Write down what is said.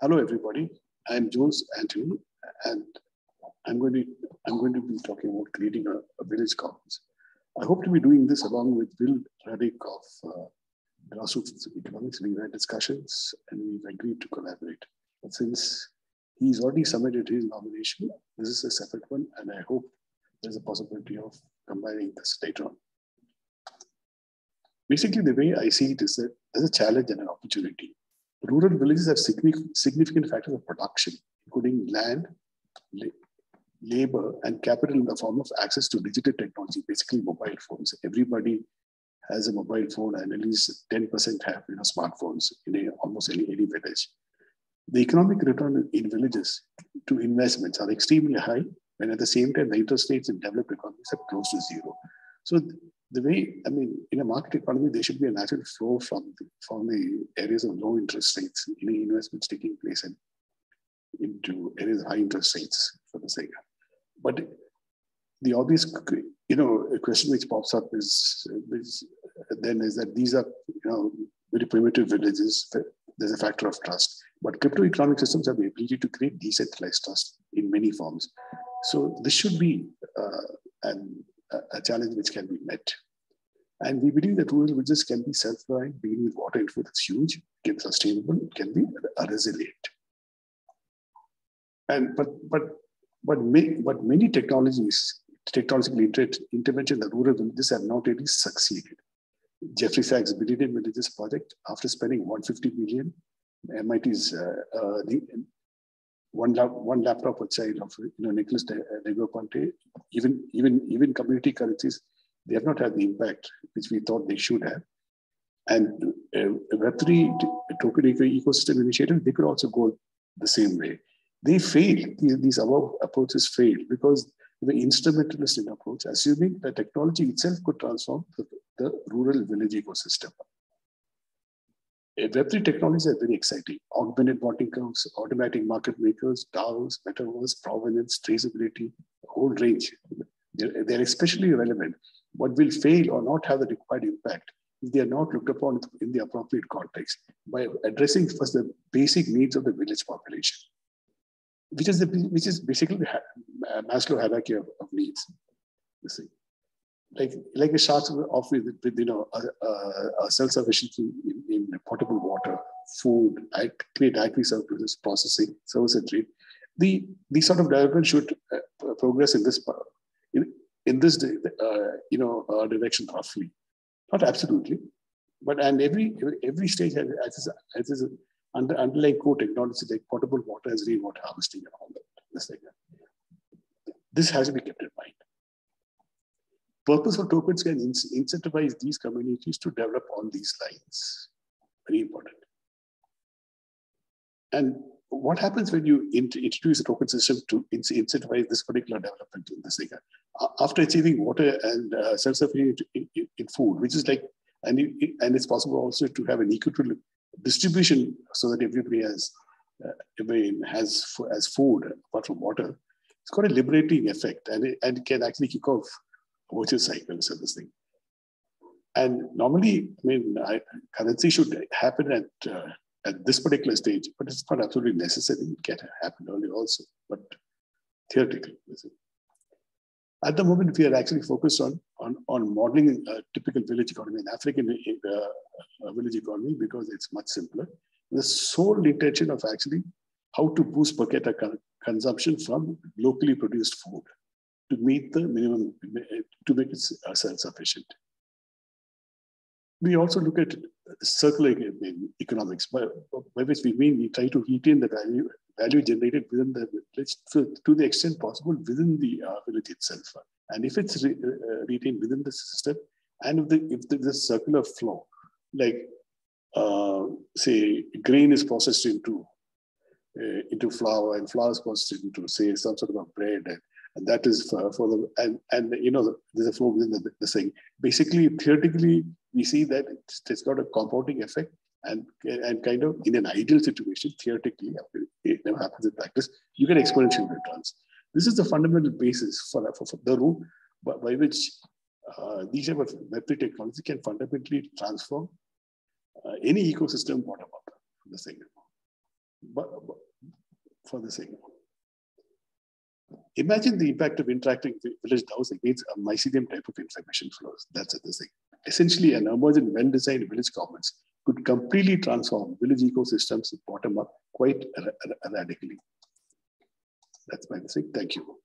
Hello, everybody. I'm Jose Anthony, and I'm going to I'm going to be talking about creating a, a village commons. I hope to be doing this along with Bill Ruddick of uh, Grassroots Economics. We've had discussions and we've agreed to collaborate. But since he's already submitted his nomination, this is a separate one, and I hope there's a possibility of combining this later on. Basically, the way I see it is that there's a challenge and an opportunity rural villages have significant factors of production, including land, labor, and capital in the form of access to digital technology, basically mobile phones. Everybody has a mobile phone, and at least 10% have you know, smartphones in a, almost any, any village. The economic return in villages to investments are extremely high, when at the same time, the interest rates in developed economies are close to zero. So the way, I mean, in a market economy, there should be a natural flow from the, from the areas of low interest rates, any investments taking place in, into areas of high interest rates for the sake. of. But the obvious, you know, question which pops up is, is then is that these are, you know, very primitive villages. There's a factor of trust. But crypto economic systems have the ability to create decentralized trust in many forms. So this should be uh, an a challenge which can be met. And we believe that rural villages can be self-reliant, beginning with water inflow that's huge, can be sustainable, can be resilient. And but but but, may, but many technologies, technological intervention in the rural villages have not really succeeded. Jeffrey Sachs Billion Villages project, after spending 150 million, MIT's uh, uh, the, one, lap, one laptop child of you know Nicholas Negroponte, even even even community currencies, they have not had the impact which we thought they should have. And uh, Web3 token ecosystem initiative, they could also go the same way. They failed. These, these above approaches failed because the instrumentalist approach, assuming that technology itself could transform the, the rural village ecosystem. Web3 technologies are very exciting. Augmented bonding curves, automatic market makers, DAOs, metaverse, provenance, traceability, a whole range. They're, they're especially relevant. What will fail or not have the required impact if they are not looked upon in the appropriate context by addressing first the basic needs of the village population, which is, the, which is basically the uh, Maslow hierarchy of, of needs. You see like like a starts off with, with you know a, a, a self-sufficiency potable water, food, create agri surpluses, processing, service trade. The the sort of development should uh, progress in this in, in this uh, you know uh, direction roughly, not absolutely, but and every every stage has has, has, has under, underlying core technology like potable water as rainwater harvesting and all that. This, like that. this has to be kept in mind. Purposeful tokens can incentivize these communities to develop on these lines. Very important. And what happens when you introduce a token system to incentivize this particular development in this area? After achieving water and uh, self-sufficiency in, in, food, which is like, and, and it's possible also to have an equitable distribution so that everybody has, uh, everybody has, has food apart from water. It's got a liberating effect and it, and it can actually kick off virtuous cycles of this thing. And normally, I mean, I, currency should happen at uh, at this particular stage, but it's not absolutely necessary. It can happen early also, but theoretically. At the moment, we are actually focused on on, on modeling a typical village economy, an African uh, village economy, because it's much simpler. The sole intention of actually how to boost per capita consumption from locally produced food to meet the minimum, to make it self-sufficient. We also look at circular economics, by, by which we mean we try to retain the value value generated within the village to, to the extent possible within the uh, village itself. And if it's re, uh, retained within the system, and if, the, if a circular flow, like uh, say grain is processed into uh, into flour and flour is processed into say some sort of a bread and and that is for, for the and and you know there's a flow within the, the thing. Basically, theoretically, we see that it's, it's got a compounding effect, and and kind of in an ideal situation, theoretically, it never happens in practice. You get exponential returns. This is the fundamental basis for, for, for the rule by, by which uh, these type of Web3 technology can fundamentally transform uh, any ecosystem bottom up. The thing. but, but for the sake. Imagine the impact of interacting with village DAOs against a mycelium type of information flows. That's the thing. Essentially, an emergent, well-designed village governments could completely transform village ecosystems bottom up quite radically. That's my message. Thank you.